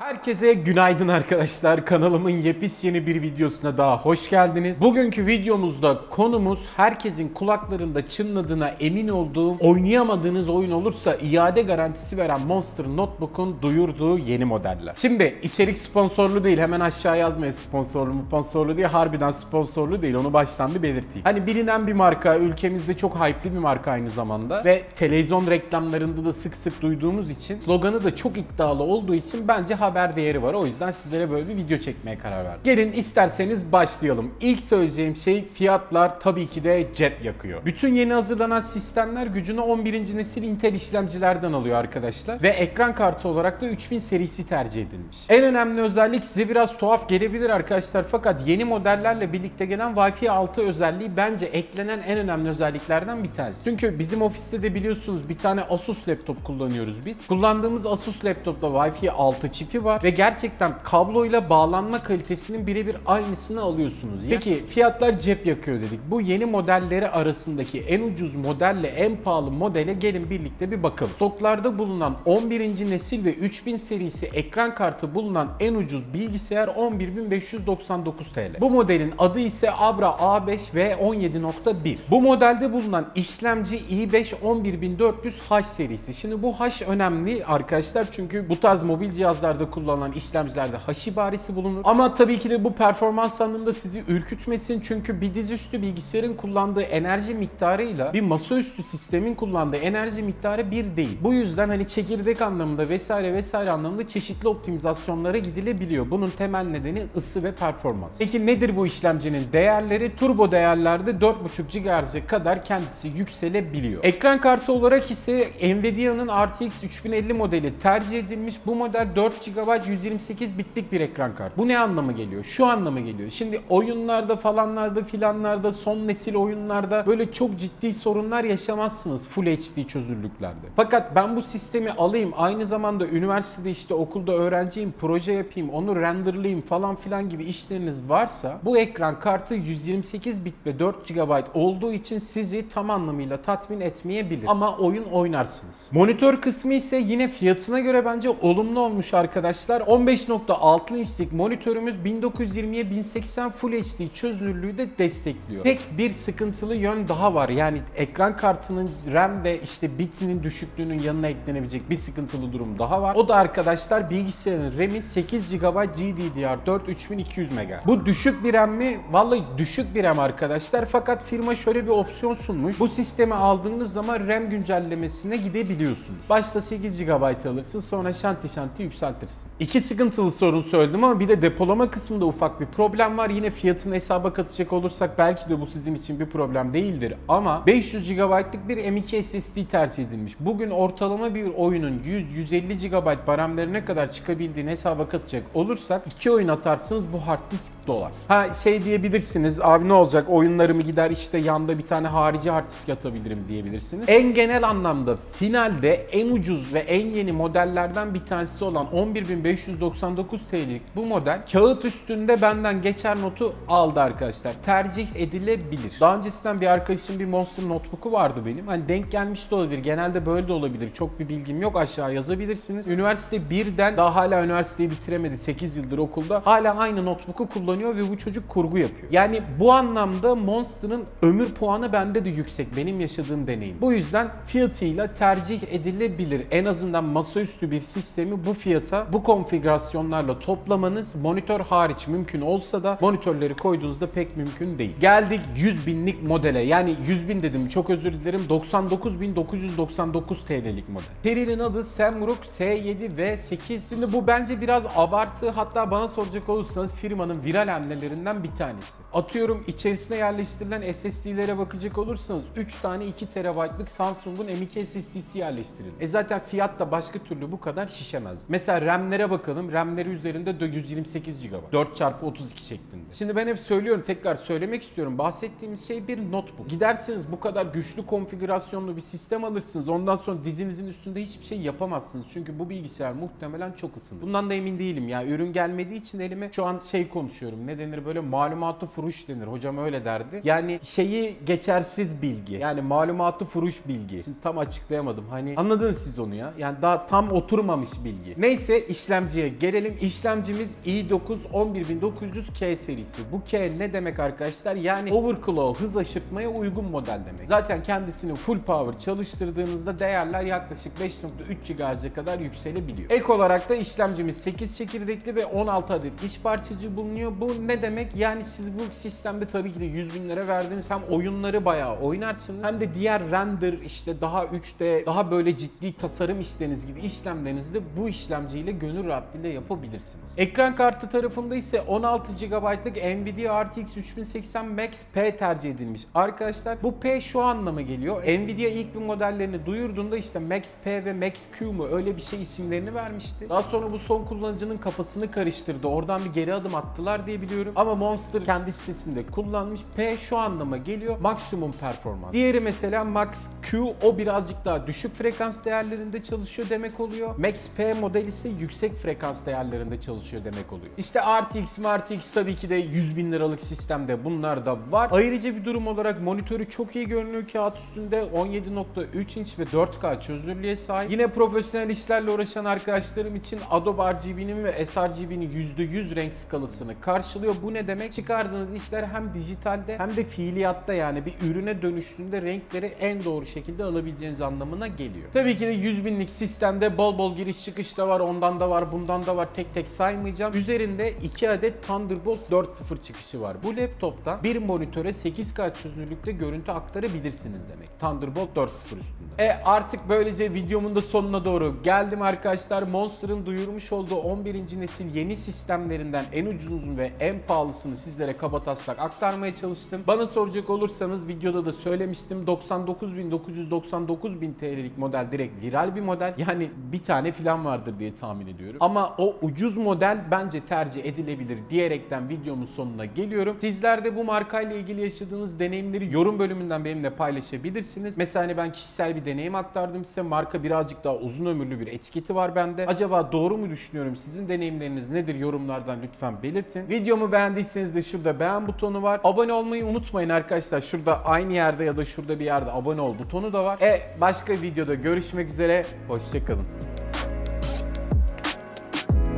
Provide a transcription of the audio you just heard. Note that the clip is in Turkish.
Herkese günaydın arkadaşlar. Kanalımın yepis yeni bir videosuna daha hoş geldiniz. Bugünkü videomuzda konumuz herkesin kulaklarında çınladığına emin olduğum oynayamadığınız oyun olursa iade garantisi veren Monster Notebook'un duyurduğu yeni modeller. Şimdi içerik sponsorlu değil hemen aşağı yazmayın sponsorlu mu sponsorlu diye harbiden sponsorlu değil onu baştan bir belirteyim. Hani bilinen bir marka ülkemizde çok hype'lı bir marka aynı zamanda ve televizyon reklamlarında da sık sık duyduğumuz için sloganı da çok iddialı olduğu için bence haber değeri var. O yüzden sizlere böyle bir video çekmeye karar verdim. Gelin isterseniz başlayalım. İlk söyleyeceğim şey fiyatlar tabii ki de cep yakıyor. Bütün yeni hazırlanan sistemler gücünü 11. nesil Intel işlemcilerden alıyor arkadaşlar. Ve ekran kartı olarak da 3000 serisi tercih edilmiş. En önemli özellik size biraz tuhaf gelebilir arkadaşlar fakat yeni modellerle birlikte gelen Wi-Fi 6 özelliği bence eklenen en önemli özelliklerden bir tanesi. Çünkü bizim ofiste de biliyorsunuz bir tane Asus laptop kullanıyoruz biz. Kullandığımız Asus laptopta Wi-Fi 6 çipi var ve gerçekten kabloyla bağlanma kalitesinin birebir aynısını alıyorsunuz. Peki fiyatlar cep yakıyor dedik. Bu yeni modelleri arasındaki en ucuz modelle en pahalı modele gelin birlikte bir bakalım. Stoklarda bulunan 11. nesil ve 3000 serisi ekran kartı bulunan en ucuz bilgisayar 11.599 TL. Bu modelin adı ise Abra A5 v 17.1. Bu modelde bulunan işlemci i5 11400 H serisi. Şimdi bu H önemli arkadaşlar çünkü bu tarz mobil cihazlarda kullanılan işlemcilerde H ibaresi bulunur. Ama tabii ki de bu performans anlamında sizi ürkütmesin çünkü bir dizüstü bilgisayarın kullandığı enerji miktarıyla bir masaüstü sistemin kullandığı enerji miktarı bir değil. Bu yüzden hani çekirdek anlamında vesaire vesaire anlamında çeşitli optimizasyonlara gidilebiliyor. Bunun temel nedeni ısı ve performans. Peki nedir bu işlemcinin değerleri? Turbo değerlerde 4.5 GHz'e kadar kendisi yükselebiliyor. Ekran kartı olarak ise Nvidia'nın RTX 3050 modeli tercih edilmiş. Bu model 4 GB 128 bitlik bir ekran kartı. Bu ne anlamı geliyor? Şu anlamı geliyor. Şimdi oyunlarda falanlarda filanlarda son nesil oyunlarda böyle çok ciddi sorunlar yaşamazsınız Full HD çözünürlüklerde. Fakat ben bu sistemi alayım aynı zamanda üniversitede işte okulda öğrenciyim proje yapayım onu renderlayayım falan filan gibi işleriniz varsa bu ekran kartı 128 bit ve 4 GB olduğu için sizi tam anlamıyla tatmin etmeyebilir. Ama oyun oynarsınız. Monitör kısmı ise yine fiyatına göre bence olumlu olmuş arkadaşlar. 15.6 inçlik monitörümüz 1920'ye 1080 Full HD çözünürlüğü de destekliyor. Tek bir sıkıntılı yön daha var. Yani ekran kartının RAM ve işte bitinin düşüklüğünün yanına eklenebilecek bir sıkıntılı durum daha var. O da arkadaşlar bilgisayarın RAM'i 8 GB GDDR4 3200 MHz. Bu düşük bir RAM mi? Vallahi düşük bir RAM arkadaşlar. Fakat firma şöyle bir opsiyon sunmuş. Bu sistemi aldığınız zaman RAM güncellemesine gidebiliyorsunuz. Başta 8 GB alırsın sonra şanti şanti yükseltirsin. İki sıkıntılı sorun söyledim ama bir de depolama kısmında ufak bir problem var. Yine fiyatını hesaba katacak olursak belki de bu sizin için bir problem değildir. Ama 500 GB'lık bir M2 SSD tercih edilmiş. Bugün ortalama bir oyunun 100-150 GB RAM'lerine kadar çıkabildiğini hesaba katacak olursak iki oyun atarsınız bu hard disk dolar. Ha şey diyebilirsiniz abi ne olacak oyunlarımı gider işte yanda bir tane harici hard disk atabilirim diyebilirsiniz. En genel anlamda finalde en ucuz ve en yeni modellerden bir tanesi olan 11.599 TL'lik bu model kağıt üstünde benden geçer notu aldı arkadaşlar. Tercih edilebilir. Daha öncesinden bir arkadaşım bir Monster Notebook'u vardı benim. Hani denk gelmiş de olabilir. Genelde böyle de olabilir. Çok bir bilgim yok. Aşağı yazabilirsiniz. Üniversite birden daha hala üniversiteyi bitiremedi. 8 yıldır okulda. Hala aynı notebook'u kullanıyor ve bu çocuk kurgu yapıyor. Yani bu anlamda Monster'ın ömür puanı bende de yüksek. Benim yaşadığım deneyim. Bu yüzden fiyatıyla tercih edilebilir. En azından masaüstü bir sistemi bu fiyata, bu konfigürasyonlarla toplamanız monitör hariç mümkün olsa da monitörleri koyduğunuzda pek mümkün değil. Geldik 100 binlik modele. Yani 100 bin dedim çok özür dilerim. 99.999 TL'lik model. Serinin adı Semrook S7 V8. Şimdi bu bence biraz abartı. Hatta bana soracak olursanız firmanın viral hamlelerinden bir tanesi. Atıyorum içerisine yerleştirilen SSD'lere bakacak olursanız 3 tane 2 TB'lık Samsung'un M2 SSD'si yerleştirildi. E zaten fiyat da başka türlü bu kadar şişemez. Mesela RAM'lere bakalım. RAM'leri üzerinde de 128 GB. 4x32 şeklinde. Şimdi ben hep söylüyorum tekrar söylemek istiyorum. Bahsettiğimiz şey bir notebook. Gidersiniz bu kadar güçlü konfigürasyonlu bir sistem alırsınız. Ondan sonra dizinizin üstünde hiçbir şey yapamazsınız. Çünkü bu bilgisayar muhtemelen çok ısındı. Bundan da emin değilim ya. Ürün gelmediği için elime şu an şey konuşuyorum. Ne denir böyle malumatı furuş denir. Hocam öyle derdi. Yani şeyi geçersiz bilgi. Yani malumatı furuş bilgi. Şimdi tam açıklayamadım. Hani anladınız siz onu ya. Yani daha tam oturmamış bilgi. Neyse işlemciye gelelim. İşlemcimiz i9 11900K serisi. Bu K ne demek arkadaşlar? Yani overclock hız aşırtmaya uygun model demek. Zaten kendisini full power çalıştırdığınızda değerler yaklaşık 5.3 GHz'e kadar yükselebiliyor. Ek olarak da işlemcimiz 8 çekirdekli ve 16 adet iş parçacığı bulunuyor. Bu ne demek? Yani siz bu sistemde tabii ki de 100 bin lira verdiniz. Hem oyunları bayağı oynarsınız hem de diğer render işte daha 3D daha böyle ciddi tasarım işleriniz gibi işlemlerinizde bu işlemciyle gönül rahatlığıyla yapabilirsiniz. Ekran kartı tarafında ise 16 GB'lık Nvidia RTX 3080 Max P tercih edilmiş. Arkadaşlar bu P şu anlama geliyor. Nvidia ilk bir modellerini duyurduğunda işte Max P ve Max Q mu öyle bir şey isimlerini vermişti. Daha sonra bu son kullanıcının kafasını karıştırdı. Oradan bir geri adım attılar diye biliyorum. Ama Monster kendi sitesinde kullanmış. P şu anlama geliyor. Maksimum performans. Diğeri mesela Max Q o birazcık daha düşük frekans değerlerinde çalışıyor demek oluyor. Max P model ise yüksek frekans değerlerinde çalışıyor demek oluyor. İşte RTX, RTX tabii ki de 100 bin liralık sistemde bunlar da var. Ayrıca bir durum olarak monitörü çok iyi görünüyor kağıt üstünde 17.3 inç ve 4K çözünürlüğe sahip. Yine profesyonel işlerle uğraşan arkadaşlarım için Adobe RGB'nin ve sRGB'nin %100 renk skalasını karşılıyor. Bu ne demek? Çıkardığınız işler hem dijitalde hem de fiiliyatta yani bir ürüne dönüştüğünde renkleri en doğru şekilde alabileceğiniz anlamına geliyor. Tabii ki de 100 binlik sistemde bol bol giriş çıkış da var, ondan da var, bundan da var. Tek tek saymayacağım. Üzerinde 2 adet Thunderbolt 4.0 çıkışı var. Bu laptopta bir monitöre 8K çözünürlükte görüntü aktarabilirsiniz demek. Thunderbolt 4.0 üstünde. E artık böylece videomun da sonuna doğru geldim arkadaşlar. Monster'ın duyurmuş olduğu 11. nesil yeni sistemlerinden en ucuzunu ve en pahalısını sizlere kabataslak aktarmaya çalıştım. Bana soracak olursanız videoda da söylemiştim. 99.999.000 TL'lik model direkt viral bir model. Yani bir tane falan vardır diye tahmin ediyorum. Ama o ucuz model bence tercih edilebilir diyerekten videomun sonuna geliyorum. Sizler de bu markayla ilgili yaşadığınız deneyimleri yorum bölümünden benimle paylaşabilirsiniz. Mesela hani ben kişisel bir deneyim aktardım size. Marka birazcık daha uzun ömürlü bir etiketi var bende. Acaba doğru mu düşünüyorum? Sizin deneyimleriniz nedir? Yorumlardan lütfen belirtin. Videomu beğendiyseniz de şurada beğen butonu var. Abone olmayı unutmayın arkadaşlar. Şurada aynı yerde ya da şurada bir yerde abone ol butonu da var. E başka videoda görüşmek üzere. Hoşçakalın.